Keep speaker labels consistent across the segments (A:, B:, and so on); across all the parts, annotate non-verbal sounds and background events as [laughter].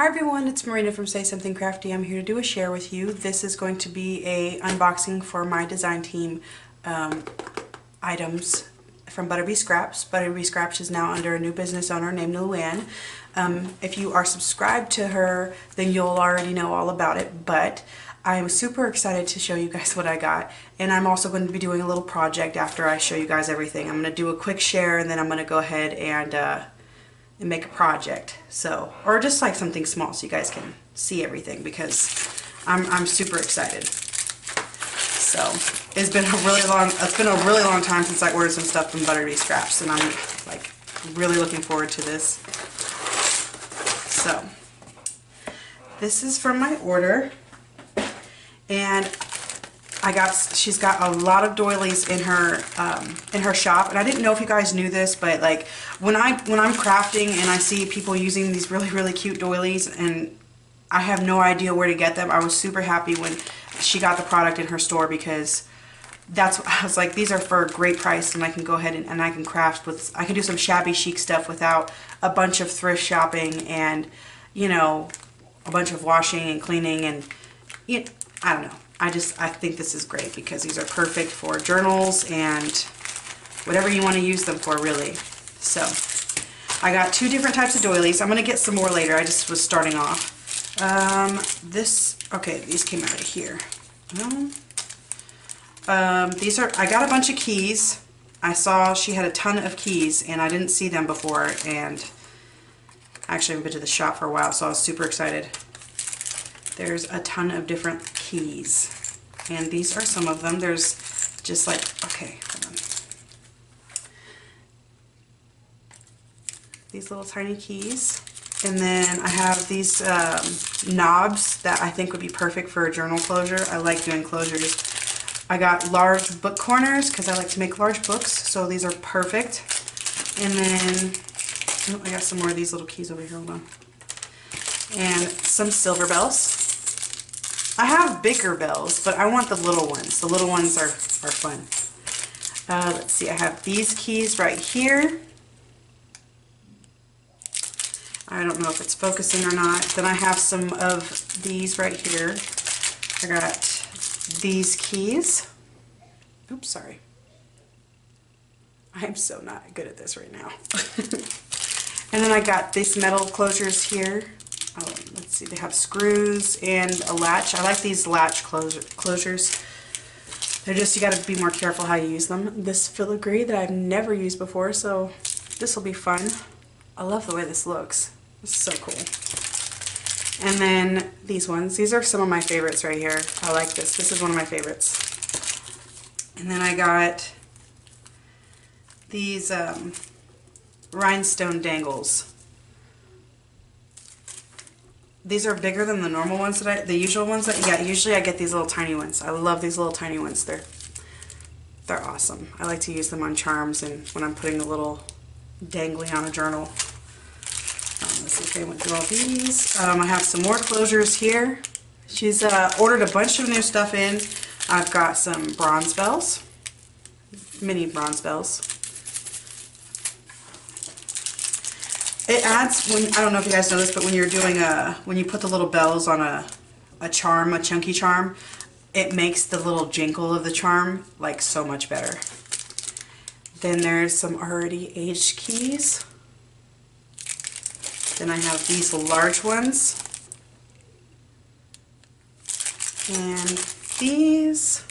A: Hi everyone, it's Marina from Say Something Crafty. I'm here to do a share with you. This is going to be a unboxing for my design team um, items from Butterbee Scraps. Butterbee Scraps is now under a new business owner named Luann. Um, if you are subscribed to her, then you'll already know all about it, but I'm super excited to show you guys [laughs] what I got. And I'm also going to be doing a little project after I show you guys everything. I'm going to do a quick share and then I'm going to go ahead and uh, and make a project. So, or just like something small so you guys can see everything because I'm, I'm super excited. So, it's been a really long, it's been a really long time since I ordered some stuff from Butterbee Scraps and I'm like really looking forward to this. So, this is from my order and I got she's got a lot of doilies in her um, in her shop and I didn't know if you guys knew this but like when I when I'm crafting and I see people using these really really cute doilies and I have no idea where to get them I was super happy when she got the product in her store because that's [laughs] I was like these are for a great price and I can go ahead and, and I can craft with I can do some shabby chic stuff without a bunch of thrift shopping and you know a bunch of washing and cleaning and you I don't know I just, I think this is great because these are perfect for journals and whatever you want to use them for really. So I got two different types of doilies. I'm going to get some more later. I just was starting off. Um, this, okay, these came out of here. Um, these are, I got a bunch of keys. I saw she had a ton of keys and I didn't see them before and actually, I haven't been to the shop for a while so I was super excited. There's a ton of different keys. And these are some of them. There's just like, okay. These little tiny keys. And then I have these um, knobs that I think would be perfect for a journal closure. I like doing closures. I got large book corners because I like to make large books, so these are perfect. And then, oh, I got some more of these little keys over here, hold on. And some silver bells. I have bigger bells, but I want the little ones. The little ones are, are fun. Uh, let's see, I have these keys right here. I don't know if it's focusing or not. Then I have some of these right here. I got these keys. Oops, sorry. I'm so not good at this right now. [laughs] and then I got these metal closures here. See, they have screws and a latch. I like these latch closure, closures. They're just, you got to be more careful how you use them. This filigree that I've never used before, so this will be fun. I love the way this looks. It's so cool. And then these ones. These are some of my favorites right here. I like this. This is one of my favorites. And then I got these um, rhinestone dangles. These are bigger than the normal ones that I, the usual ones that, yeah, usually I get these little tiny ones. I love these little tiny ones. They're, they're awesome. I like to use them on charms and when I'm putting a little dangly on a journal. Um, let's see if I went through all these. Um, I have some more closures here. She's uh, ordered a bunch of new stuff in. I've got some bronze bells, mini bronze bells. It adds, when I don't know if you guys know this, but when you're doing a, when you put the little bells on a, a charm, a chunky charm, it makes the little jingle of the charm like so much better. Then there's some already aged keys. Then I have these large ones. And these,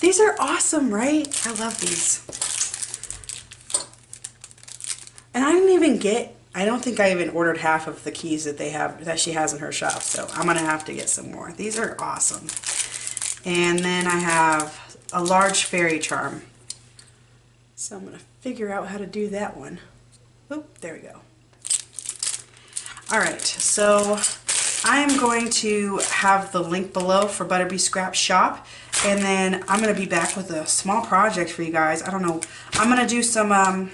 A: these are awesome, right? I love these. And I didn't even get I don't think I even ordered half of the keys that they have that she has in her shop, so I'm gonna have to get some more. These are awesome. And then I have a large fairy charm. So I'm gonna figure out how to do that one. Oop, there we go. Alright, so I am going to have the link below for Butterbee Scrap Shop and then I'm going to be back with a small project for you guys. I don't know. I'm going to do some um,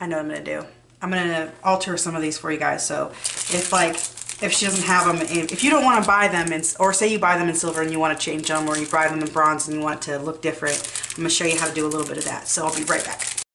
A: I know what I'm going to do. I'm going to alter some of these for you guys. So if like, if she doesn't have them, if you don't want to buy them, in, or say you buy them in silver and you want to change them, or you buy them in bronze and you want it to look different, I'm going to show you how to do a little bit of that. So I'll be right back.